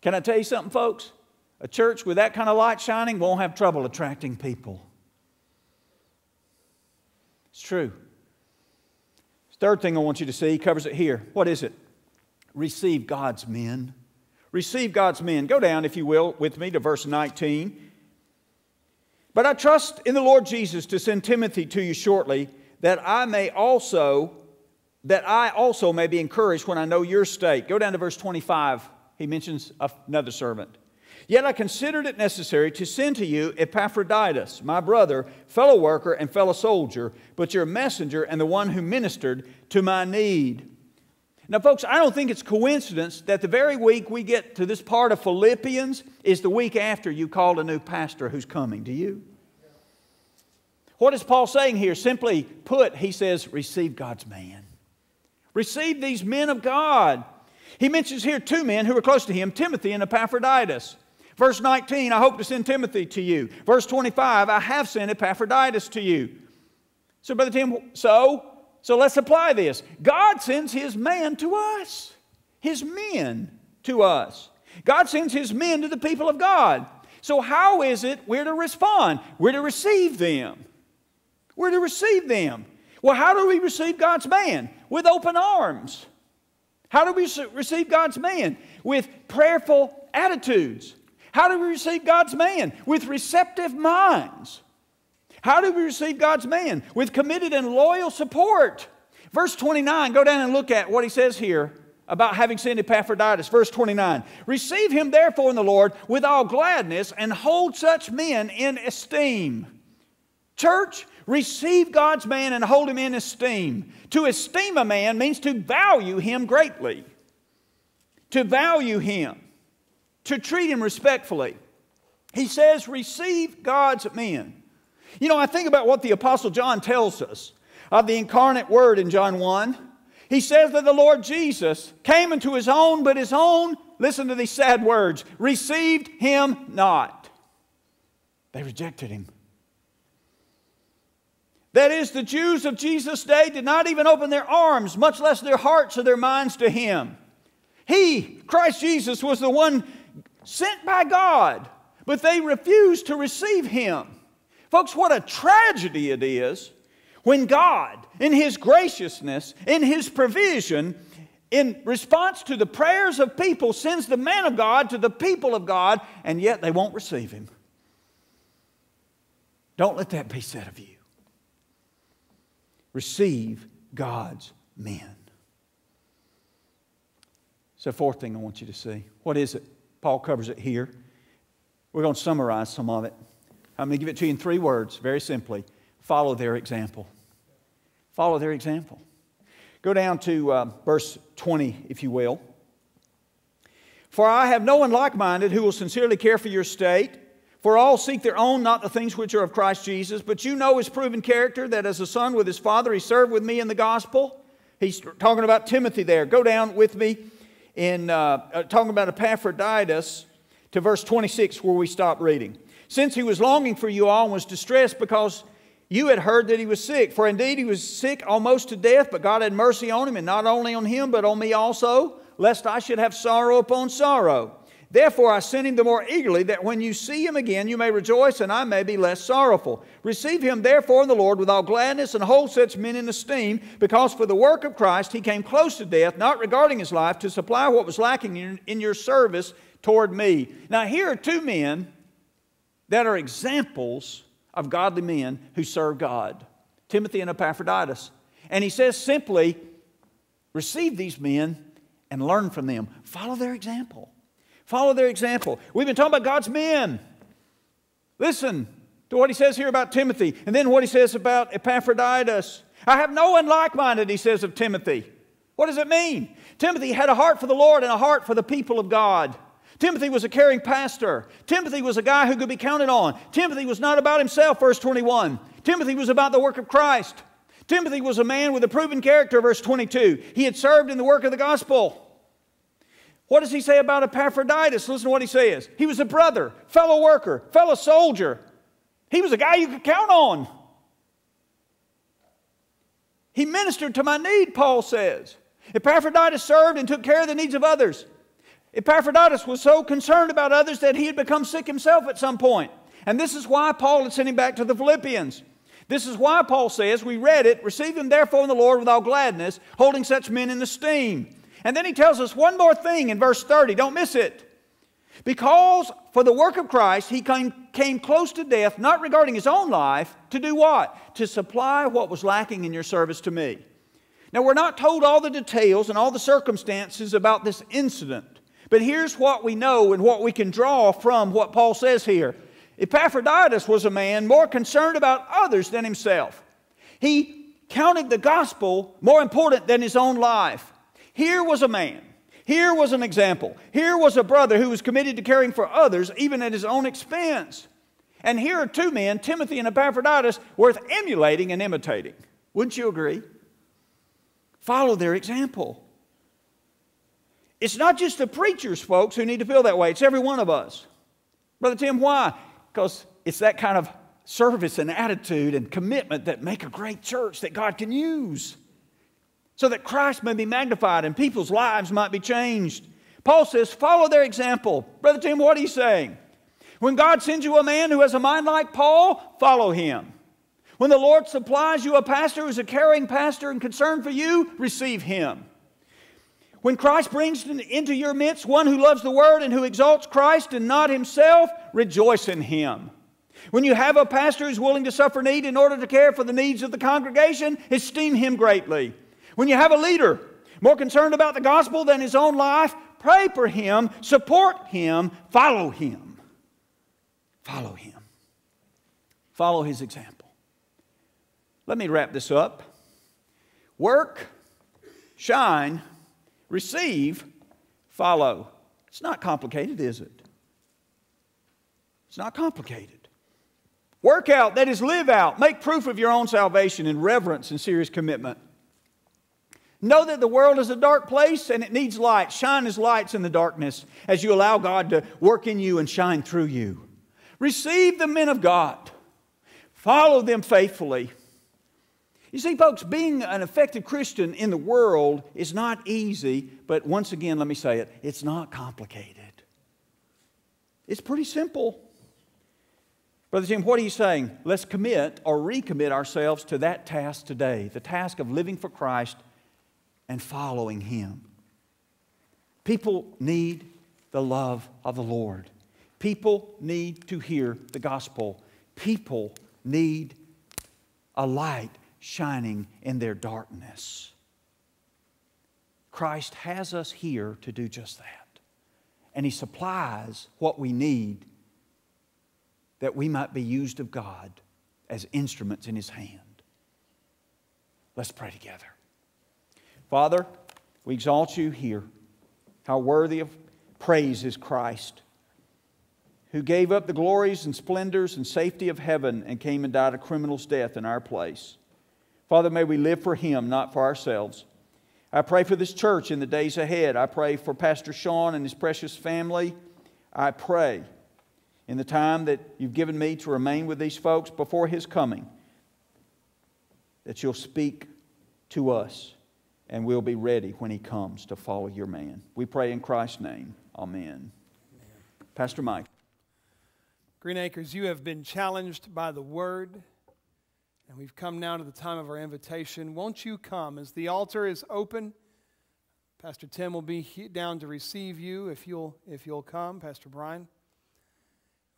Can I tell you something, folks? A church with that kind of light shining won't have trouble attracting people. It's true. Third thing I want you to see, covers it here. What is it? Receive God's men. Receive God's men. Go down, if you will, with me to verse 19. But I trust in the Lord Jesus to send Timothy to you shortly, that I may also, that I also may be encouraged when I know your state. Go down to verse 25. He mentions another servant. Yet I considered it necessary to send to you Epaphroditus, my brother, fellow worker, and fellow soldier, but your messenger and the one who ministered to my need. Now, folks, I don't think it's coincidence that the very week we get to this part of Philippians is the week after you called a new pastor who's coming. to you? What is Paul saying here? Simply put, he says, receive God's man. Receive these men of God. He mentions here two men who were close to him Timothy and Epaphroditus. Verse 19, I hope to send Timothy to you. Verse 25, I have sent Epaphroditus to you. So, Brother Tim, so, so let's apply this. God sends his man to us, his men to us. God sends his men to the people of God. So, how is it we're to respond? We're to receive them. We're to receive them. Well, how do we receive God's man? With open arms. How do we receive God's man? With prayerful attitudes. How do we receive God's man? With receptive minds. How do we receive God's man? With committed and loyal support. Verse 29, go down and look at what he says here about having sent Epaphroditus. Verse 29 Receive him therefore in the Lord with all gladness and hold such men in esteem. Church, receive God's man and hold him in esteem. To esteem a man means to value him greatly, to value him to treat him respectfully. He says, receive God's men. You know, I think about what the Apostle John tells us of the incarnate Word in John 1. He says that the Lord Jesus came into his own, but his own, listen to these sad words, received him not. They rejected him. That is, the Jews of Jesus' day did not even open their arms, much less their hearts or their minds to him. He, Christ Jesus, was the one sent by God, but they refused to receive him. Folks, what a tragedy it is when God, in his graciousness, in his provision, in response to the prayers of people, sends the man of God to the people of God, and yet they won't receive him. Don't let that be said of you. Receive God's men. So, fourth thing I want you to see. What is it? Paul covers it here. We're going to summarize some of it. I'm going to give it to you in three words, very simply. Follow their example. Follow their example. Go down to uh, verse 20, if you will. For I have no one like minded who will sincerely care for your state. For all seek their own, not the things which are of Christ Jesus. But you know his proven character, that as a son with his father, he served with me in the gospel. He's talking about Timothy there. Go down with me in uh, uh, talking about Epaphroditus to verse 26 where we stop reading. Since he was longing for you all and was distressed because you had heard that he was sick. For indeed he was sick almost to death, but God had mercy on him, and not only on him, but on me also, lest I should have sorrow upon sorrow. Therefore, I sent him the more eagerly, that when you see him again, you may rejoice, and I may be less sorrowful. Receive him, therefore, in the Lord with all gladness, and hold such men in esteem, because for the work of Christ he came close to death, not regarding his life, to supply what was lacking in your service toward me. Now, here are two men that are examples of godly men who serve God Timothy and Epaphroditus. And he says simply, receive these men and learn from them, follow their example. Follow their example. We've been talking about God's men. Listen to what he says here about Timothy, and then what he says about Epaphroditus. I have no one like minded, he says of Timothy. What does it mean? Timothy had a heart for the Lord and a heart for the people of God. Timothy was a caring pastor. Timothy was a guy who could be counted on. Timothy was not about himself, verse 21. Timothy was about the work of Christ. Timothy was a man with a proven character, verse 22. He had served in the work of the gospel. What does he say about Epaphroditus? Listen to what he says. He was a brother, fellow worker, fellow soldier. He was a guy you could count on. He ministered to my need, Paul says. Epaphroditus served and took care of the needs of others. Epaphroditus was so concerned about others that he had become sick himself at some point. And this is why Paul had sent him back to the Philippians. This is why Paul says, we read it, receive them therefore in the Lord with all gladness, holding such men in esteem. And then he tells us one more thing in verse 30, don't miss it. Because for the work of Christ, he came, came close to death, not regarding his own life, to do what? To supply what was lacking in your service to me. Now, we're not told all the details and all the circumstances about this incident, but here's what we know and what we can draw from what Paul says here. Epaphroditus was a man more concerned about others than himself. He counted the gospel more important than his own life. Here was a man. Here was an example. Here was a brother who was committed to caring for others even at his own expense. And here are two men, Timothy and Epaphroditus, worth emulating and imitating. Wouldn't you agree? Follow their example. It's not just the preachers, folks, who need to feel that way, it's every one of us. Brother Tim, why? Because it's that kind of service and attitude and commitment that make a great church that God can use so that Christ may be magnified and people's lives might be changed. Paul says, follow their example. Brother Tim, what are you saying? When God sends you a man who has a mind like Paul, follow him. When the Lord supplies you a pastor who's a caring pastor and concerned for you, receive him. When Christ brings into your midst one who loves the Word and who exalts Christ and not himself, rejoice in him. When you have a pastor who's willing to suffer need in order to care for the needs of the congregation, esteem him greatly. When you have a leader more concerned about the gospel than his own life, pray for him, support him, follow him. Follow him. Follow his example. Let me wrap this up. Work, shine, receive, follow. It's not complicated, is it? It's not complicated. Work out, that is, live out. Make proof of your own salvation in reverence and serious commitment. Know that the world is a dark place and it needs light. Shine as lights in the darkness as you allow God to work in you and shine through you. Receive the men of God, follow them faithfully. You see, folks, being an effective Christian in the world is not easy, but once again, let me say it, it's not complicated. It's pretty simple. Brother Jim, what are you saying? Let's commit or recommit ourselves to that task today the task of living for Christ and following Him. People need the love of the Lord. People need to hear the gospel. People need a light shining in their darkness. Christ has us here to do just that. And He supplies what we need that we might be used of God as instruments in His hand. Let's pray together. Father, we exalt you here. How worthy of praise is Christ, who gave up the glories and splendors and safety of heaven and came and died a criminal's death in our place. Father, may we live for him, not for ourselves. I pray for this church in the days ahead. I pray for Pastor Sean and his precious family. I pray in the time that you've given me to remain with these folks before his coming that you'll speak to us and we'll be ready when he comes to follow your man. We pray in Christ's name. Amen. Amen. Pastor Mike. Green Acres, you have been challenged by the word, and we've come now to the time of our invitation. Won't you come as the altar is open? Pastor Tim will be down to receive you if you'll, if you'll come, Pastor Brian.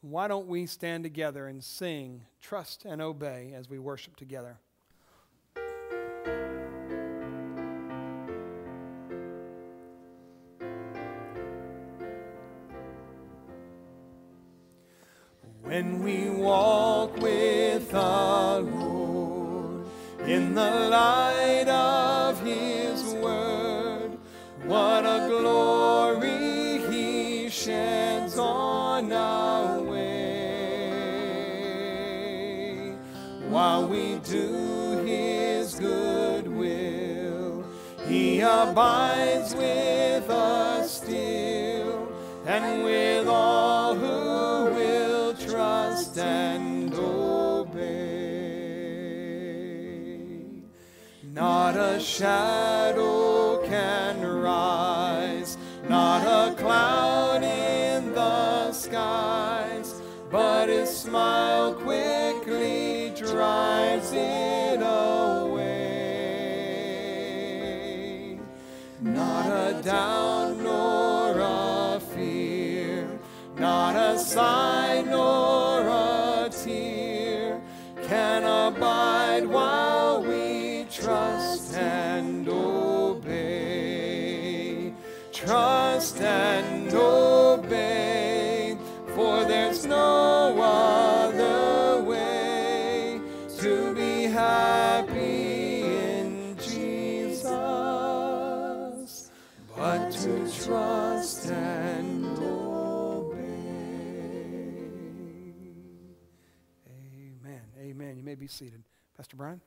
Why don't we stand together and sing, trust and obey as we worship together? The light of His word, what a glory He sheds on our way. While we do His good will, He abides with us still and with Not a shadow can rise, not a cloud in the skies, but his smile quickly drives it away. Not a doubt. Seated. Pastor Brian?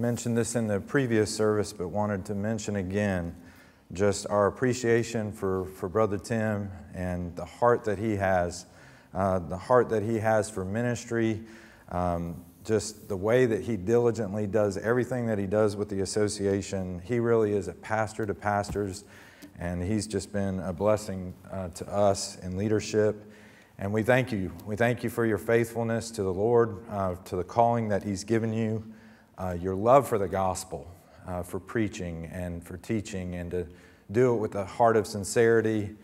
mentioned this in the previous service, but wanted to mention again just our appreciation for, for Brother Tim and the heart that he has, uh, the heart that he has for ministry, um, just the way that he diligently does everything that he does with the association. He really is a pastor to pastors, and he's just been a blessing uh, to us in leadership. And we thank you. We thank you for your faithfulness to the Lord, uh, to the calling that he's given you uh, your love for the gospel, uh, for preaching and for teaching, and to do it with a heart of sincerity,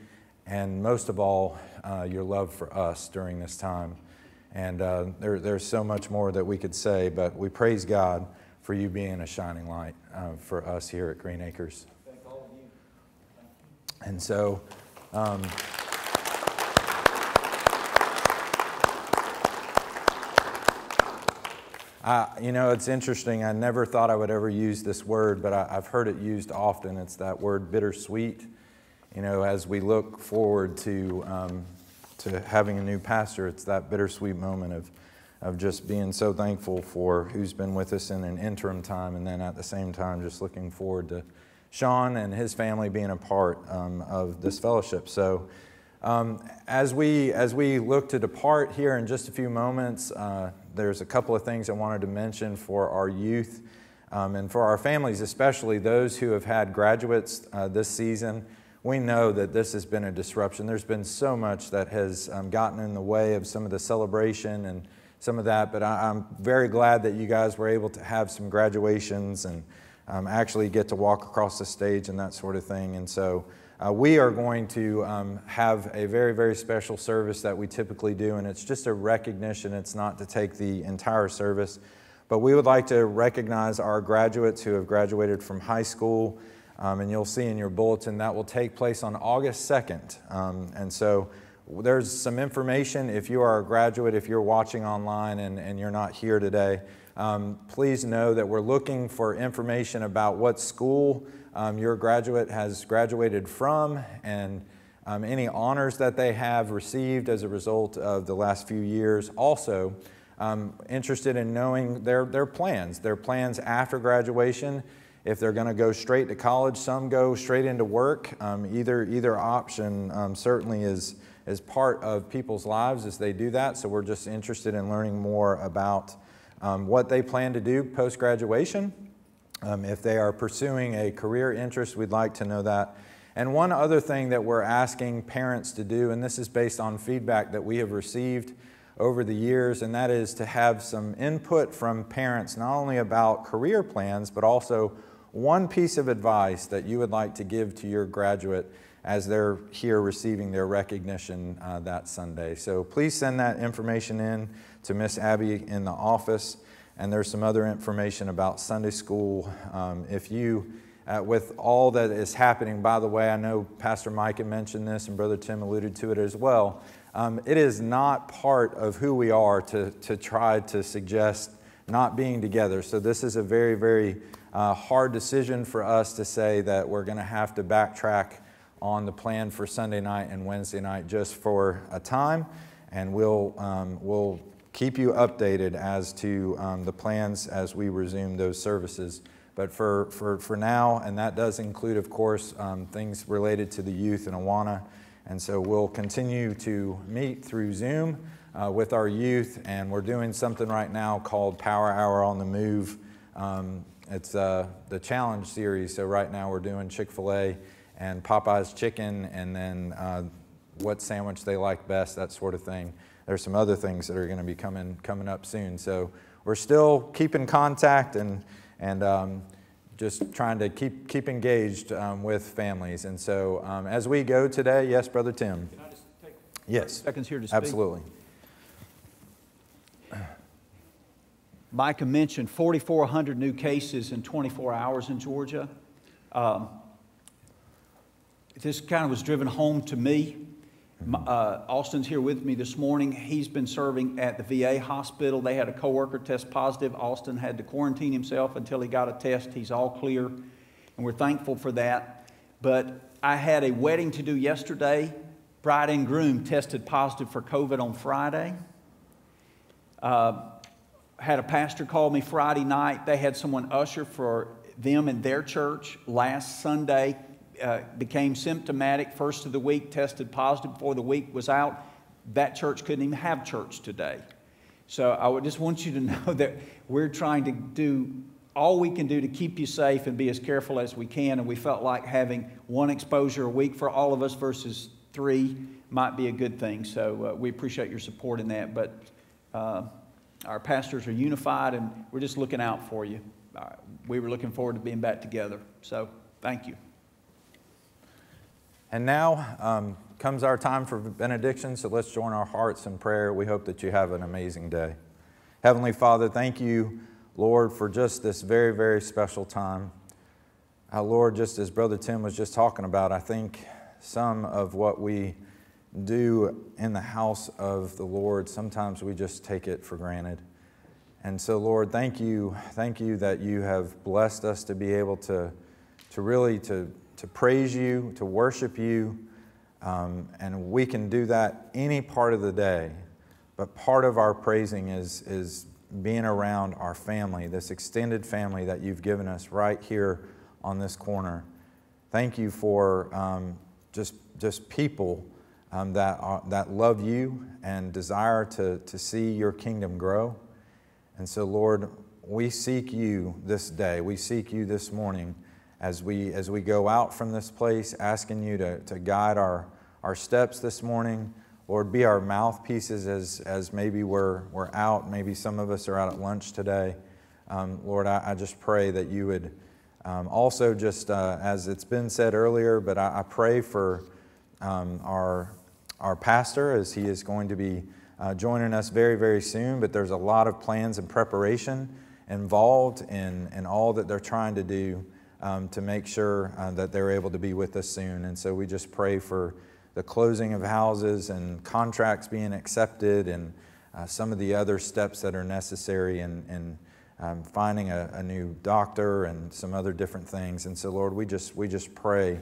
and most of all, uh, your love for us during this time. And uh, there, there's so much more that we could say, but we praise God for you being a shining light uh, for us here at Green Acres. And so, um, I, you know, it's interesting. I never thought I would ever use this word, but I, have heard it used often. It's that word bittersweet. You know, as we look forward to, um, to having a new pastor, it's that bittersweet moment of, of just being so thankful for who's been with us in an interim time, and then at the same time, just looking forward to Sean and his family being a part um, of this fellowship. So, um, as, we, as we look to depart here in just a few moments, uh, there's a couple of things I wanted to mention for our youth um, and for our families, especially those who have had graduates uh, this season. We know that this has been a disruption. There's been so much that has um, gotten in the way of some of the celebration and some of that, but I, am very glad that you guys were able to have some graduations and um, actually get to walk across the stage and that sort of thing. And so uh, we are going to um, have a very, very special service that we typically do, and it's just a recognition. It's not to take the entire service, but we would like to recognize our graduates who have graduated from high school. Um, and you'll see in your bulletin that will take place on August 2nd. Um, and so there's some information if you are a graduate, if you're watching online and, and you're not here today. Um, please know that we're looking for information about what school um, your graduate has graduated from and um, any honors that they have received as a result of the last few years. Also, um, interested in knowing their, their plans, their plans after graduation. If they're going to go straight to college, some go straight into work. Um, either, either option um, certainly is, is part of people's lives as they do that. So we're just interested in learning more about um, what they plan to do post graduation. Um, if they are pursuing a career interest, we'd like to know that. And one other thing that we're asking parents to do, and this is based on feedback that we have received over the years, and that is to have some input from parents, not only about career plans, but also one piece of advice that you would like to give to your graduate as they're here receiving their recognition uh, that Sunday. So please send that information in to Miss Abby in the office and there's some other information about Sunday school. Um, if you, uh, with all that is happening, by the way, I know Pastor Mike had mentioned this and Brother Tim alluded to it as well. Um, it is not part of who we are to, to try to suggest not being together. So, this is a very, very uh, hard decision for us to say that we're going to have to backtrack on the plan for Sunday night and Wednesday night just for a time. And we'll, um, we'll keep you updated as to um, the plans as we resume those services. But for, for, for now, and that does include, of course, um, things related to the youth in Awana. And so we'll continue to meet through Zoom uh, with our youth, and we're doing something right now called Power Hour on the Move. It's uh, the challenge series. So right now we're doing Chick Fil A and Popeye's chicken, and then uh, what sandwich they like best, that sort of thing. There's some other things that are going to be coming coming up soon. So we're still keeping contact and and um, just trying to keep keep engaged um, with families. And so um, as we go today, yes, Brother Tim. Can I just take Yes, seconds here to speak? absolutely. Micah mentioned 4,400 new cases in 24 hours in Georgia. Um, this kind of was driven home to me. Uh, Austin's here with me this morning. He's been serving at the VA hospital. They had a coworker test positive. Austin had to quarantine himself until he got a test. He's all clear, and we're thankful for that. But I had a wedding to do yesterday. Bride and groom tested positive for COVID on Friday. Uh, had a pastor call me Friday night. They had someone usher for them in their church last Sunday. Uh, became symptomatic first of the week, tested positive before the week was out. That church couldn't even have church today. So I would just want you to know that we're trying to do all we can do to keep you safe and be as careful as we can. And we felt like having one exposure a week for all of us versus three might be a good thing. So uh, we appreciate your support in that. But uh, our pastors are unified, and we're just looking out for you. Uh, we were looking forward to being back together. So thank you. And now um, comes our time for benediction, so let's join our hearts in prayer. We hope that you have an amazing day. Heavenly Father, thank you, Lord, for just this very, very special time. Uh, Lord, just as Brother Tim was just talking about, I think some of what we do in the house of the Lord, sometimes we just take it for granted. And so, Lord, thank you, thank you that you have blessed us to be able to, to really to, to praise you, to worship you, um, and we can do that any part of the day. But part of our praising is, is being around our family, this extended family that you've given us right here on this corner. Thank you for um, just, just people um, that, are, that love you and desire to, to see your kingdom grow. And so, Lord, we seek you this day. We seek you this morning as we, as we go out from this place, asking you to, to guide our, our steps this morning. Lord, be our mouthpieces as, as maybe we're, we're out. Maybe some of us are out at lunch today. Um, Lord, I, I, just pray that you would um, also, just uh, as it's been said earlier, but I, I pray for um, our, our pastor as he is going to be uh, joining us very, very soon. But there's a lot of plans and preparation involved in, in all that they're trying to do um, to make sure uh, that they're able to be with us soon. And so we just pray for the closing of houses and contracts being accepted and uh, some of the other steps that are necessary in, in um, finding a, a, new doctor and some other different things. And so, Lord, we just, we just pray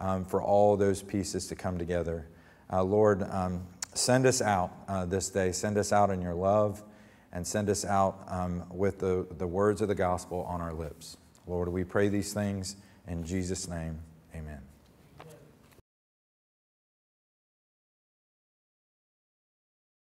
um, for all those pieces to come together. Uh, Lord, um, send us out uh, this day. Send us out in your love and send us out um, with the, the words of the gospel on our lips. Lord, we pray these things in Jesus' name. Amen.